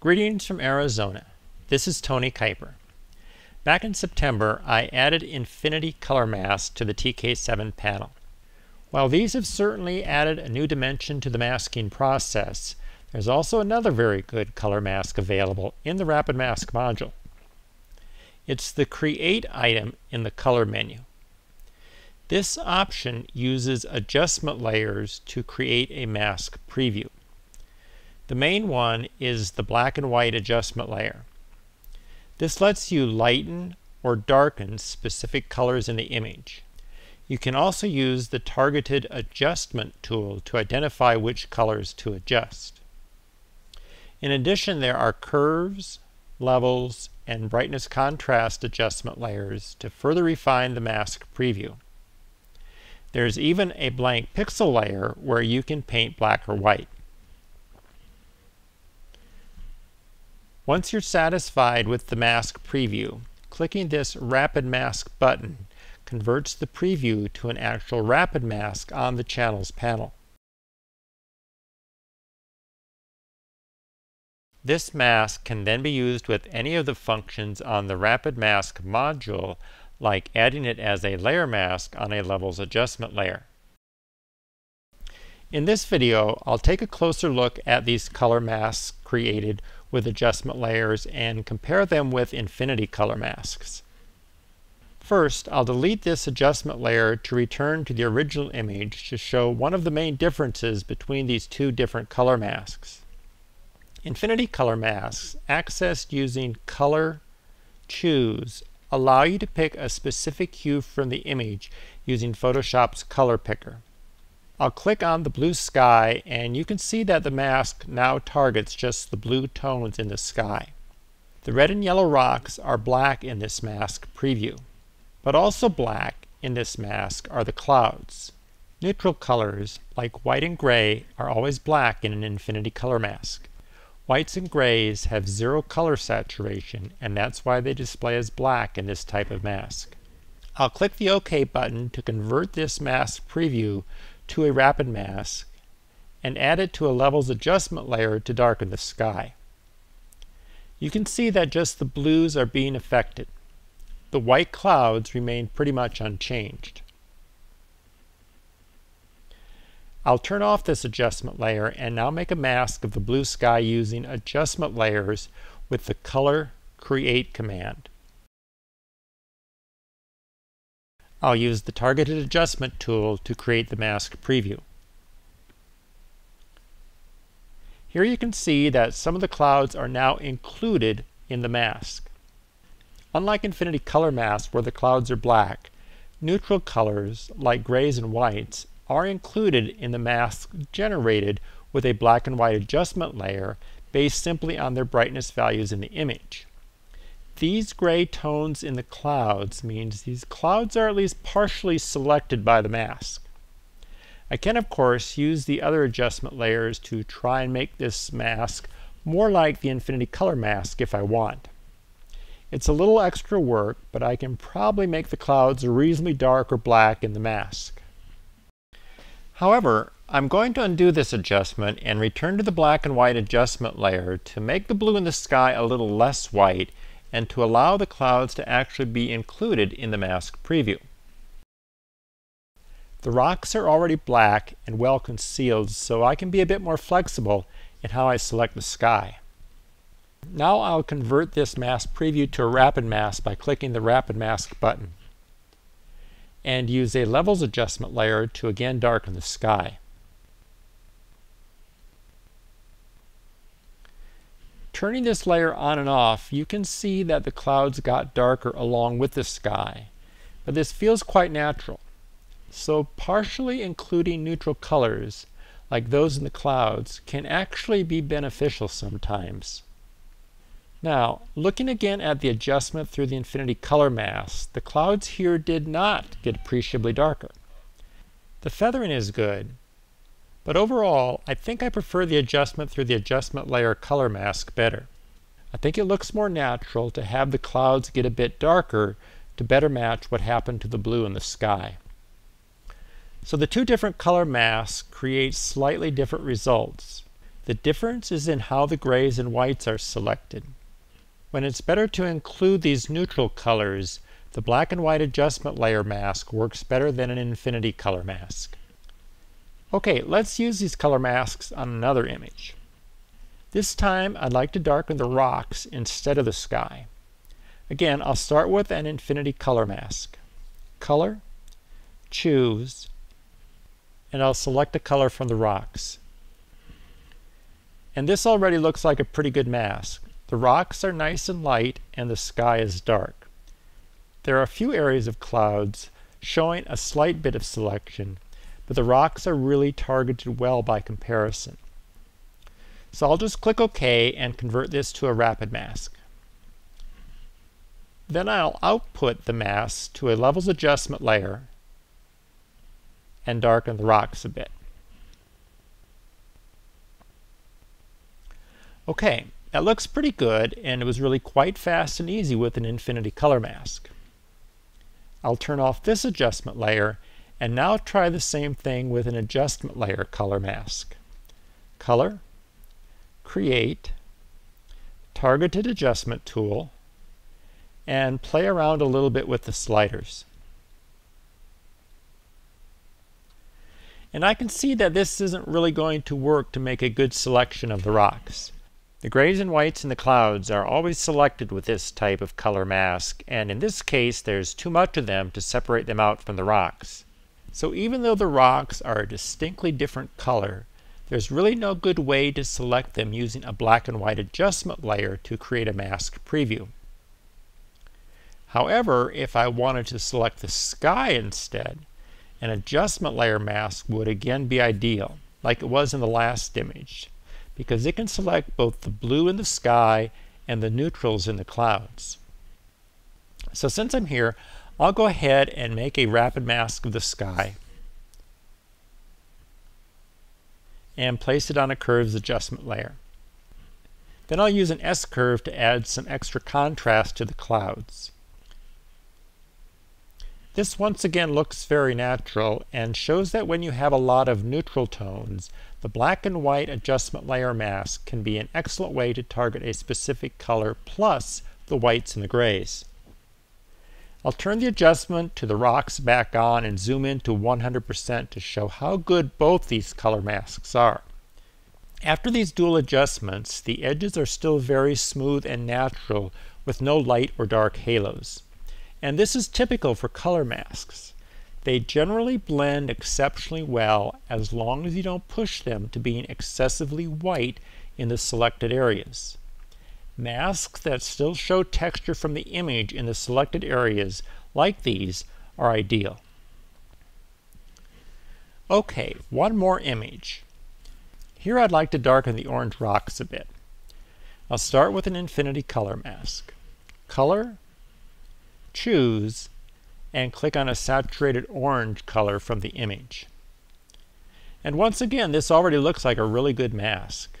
Greetings from Arizona. This is Tony Kuyper. Back in September, I added Infinity Color Mask to the TK7 panel. While these have certainly added a new dimension to the masking process, there's also another very good color mask available in the Rapid Mask module. It's the Create item in the Color menu. This option uses adjustment layers to create a mask preview. The main one is the black and white adjustment layer. This lets you lighten or darken specific colors in the image. You can also use the targeted adjustment tool to identify which colors to adjust. In addition, there are curves, levels, and brightness contrast adjustment layers to further refine the mask preview. There's even a blank pixel layer where you can paint black or white. Once you're satisfied with the mask preview, clicking this Rapid Mask button converts the preview to an actual rapid mask on the Channels panel. This mask can then be used with any of the functions on the Rapid Mask module, like adding it as a layer mask on a Levels Adjustment layer. In this video, I'll take a closer look at these color masks created with adjustment layers and compare them with infinity color masks. First, I'll delete this adjustment layer to return to the original image to show one of the main differences between these two different color masks. Infinity color masks, accessed using Color Choose, allow you to pick a specific hue from the image using Photoshop's color picker. I'll click on the blue sky and you can see that the mask now targets just the blue tones in the sky. The red and yellow rocks are black in this mask preview, but also black in this mask are the clouds. Neutral colors, like white and gray, are always black in an infinity color mask. Whites and grays have zero color saturation, and that's why they display as black in this type of mask. I'll click the OK button to convert this mask preview to a rapid mask and add it to a levels adjustment layer to darken the sky. You can see that just the blues are being affected. The white clouds remain pretty much unchanged. I'll turn off this adjustment layer and now make a mask of the blue sky using adjustment layers with the color create command. I'll use the targeted adjustment tool to create the mask preview. Here you can see that some of the clouds are now included in the mask. Unlike Infinity Color Mask where the clouds are black, neutral colors like grays and whites are included in the mask generated with a black and white adjustment layer based simply on their brightness values in the image. These gray tones in the clouds means these clouds are at least partially selected by the mask. I can of course use the other adjustment layers to try and make this mask more like the Infinity Color mask if I want. It's a little extra work, but I can probably make the clouds reasonably dark or black in the mask. However, I'm going to undo this adjustment and return to the black and white adjustment layer to make the blue in the sky a little less white and to allow the clouds to actually be included in the mask preview. The rocks are already black and well concealed, so I can be a bit more flexible in how I select the sky. Now I'll convert this mask preview to a rapid mask by clicking the rapid mask button and use a levels adjustment layer to again darken the sky. Turning this layer on and off, you can see that the clouds got darker along with the sky, but this feels quite natural. So partially including neutral colors, like those in the clouds, can actually be beneficial sometimes. Now, looking again at the adjustment through the infinity color mask, the clouds here did not get appreciably darker. The feathering is good, but overall, I think I prefer the adjustment through the adjustment layer color mask better. I think it looks more natural to have the clouds get a bit darker to better match what happened to the blue in the sky. So the two different color masks create slightly different results. The difference is in how the grays and whites are selected. When it's better to include these neutral colors, the black and white adjustment layer mask works better than an infinity color mask. Okay, let's use these color masks on another image. This time I'd like to darken the rocks instead of the sky. Again, I'll start with an infinity color mask. Color, choose, and I'll select a color from the rocks. And this already looks like a pretty good mask. The rocks are nice and light and the sky is dark. There are a few areas of clouds showing a slight bit of selection, but the rocks are really targeted well by comparison. So I'll just click OK and convert this to a rapid mask. Then I'll output the mask to a levels adjustment layer and darken the rocks a bit. Okay, that looks pretty good and it was really quite fast and easy with an infinity color mask. I'll turn off this adjustment layer and now try the same thing with an adjustment layer color mask. Color, Create, Targeted Adjustment Tool, and play around a little bit with the sliders. And I can see that this isn't really going to work to make a good selection of the rocks. The grays and whites in the clouds are always selected with this type of color mask, and in this case there's too much of them to separate them out from the rocks. So even though the rocks are a distinctly different color, there's really no good way to select them using a black and white adjustment layer to create a mask preview. However, if I wanted to select the sky instead, an adjustment layer mask would again be ideal, like it was in the last image because it can select both the blue in the sky and the neutrals in the clouds. So since I'm here, I'll go ahead and make a rapid mask of the sky and place it on a curves adjustment layer. Then I'll use an S-curve to add some extra contrast to the clouds. This once again looks very natural and shows that when you have a lot of neutral tones, the black and white adjustment layer mask can be an excellent way to target a specific color plus the whites and the grays. I'll turn the adjustment to the rocks back on and zoom in to 100% to show how good both these color masks are. After these dual adjustments, the edges are still very smooth and natural with no light or dark halos. And this is typical for color masks. They generally blend exceptionally well as long as you don't push them to being excessively white in the selected areas. Masks that still show texture from the image in the selected areas, like these, are ideal. Okay, one more image. Here I'd like to darken the orange rocks a bit. I'll start with an infinity color mask. Color, choose and click on a saturated orange color from the image. And once again, this already looks like a really good mask.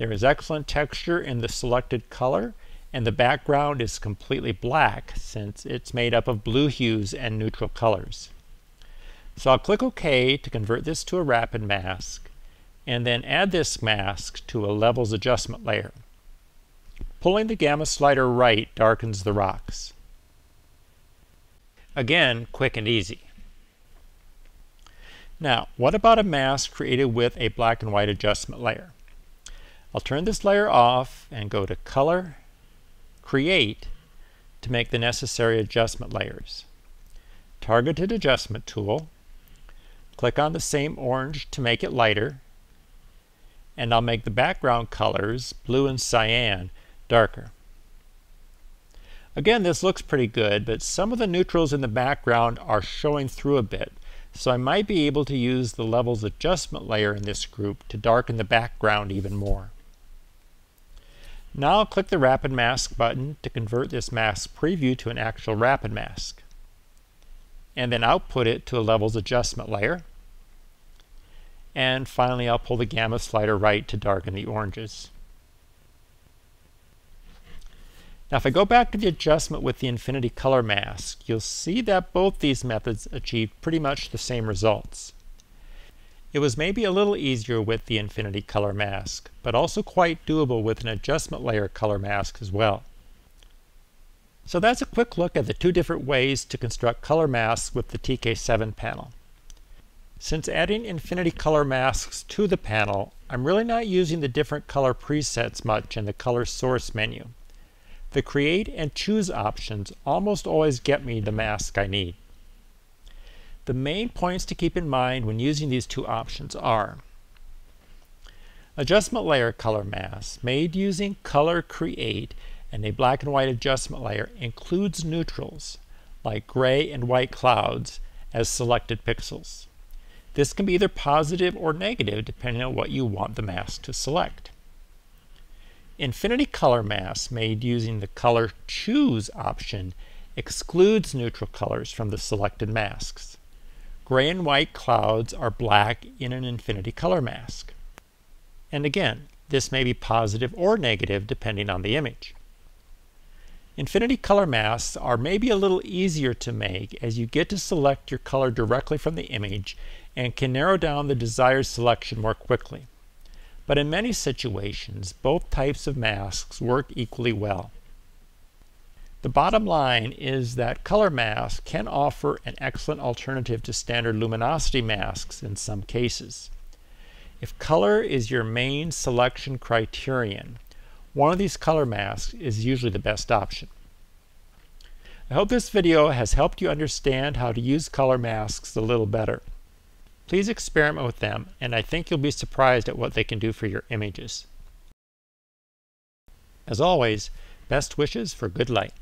There is excellent texture in the selected color, and the background is completely black since it's made up of blue hues and neutral colors. So I'll click OK to convert this to a rapid mask, and then add this mask to a levels adjustment layer. Pulling the gamma slider right darkens the rocks. Again, quick and easy. Now, what about a mask created with a black and white adjustment layer? I'll turn this layer off and go to Color, Create to make the necessary adjustment layers. Targeted Adjustment tool, click on the same orange to make it lighter, and I'll make the background colors, blue and cyan, darker. Again, this looks pretty good, but some of the neutrals in the background are showing through a bit, so I might be able to use the levels adjustment layer in this group to darken the background even more. Now I'll click the Rapid Mask button to convert this mask preview to an actual rapid mask, and then output it to a levels adjustment layer. And finally I'll pull the gamma slider right to darken the oranges. Now if I go back to the adjustment with the infinity color mask, you'll see that both these methods achieve pretty much the same results. It was maybe a little easier with the Infinity Color Mask, but also quite doable with an adjustment layer color mask as well. So that's a quick look at the two different ways to construct color masks with the TK7 panel. Since adding Infinity Color masks to the panel, I'm really not using the different color presets much in the color source menu. The create and choose options almost always get me the mask I need. The main points to keep in mind when using these two options are Adjustment layer color mask made using color create and a black and white adjustment layer includes neutrals like gray and white clouds as selected pixels. This can be either positive or negative depending on what you want the mask to select. Infinity Color Mask made using the Color Choose option excludes neutral colors from the selected masks. Gray and white clouds are black in an infinity color mask. And again, this may be positive or negative depending on the image. Infinity color masks are maybe a little easier to make as you get to select your color directly from the image and can narrow down the desired selection more quickly. But in many situations, both types of masks work equally well. The bottom line is that color masks can offer an excellent alternative to standard luminosity masks in some cases. If color is your main selection criterion, one of these color masks is usually the best option. I hope this video has helped you understand how to use color masks a little better. Please experiment with them, and I think you'll be surprised at what they can do for your images. As always, best wishes for good light.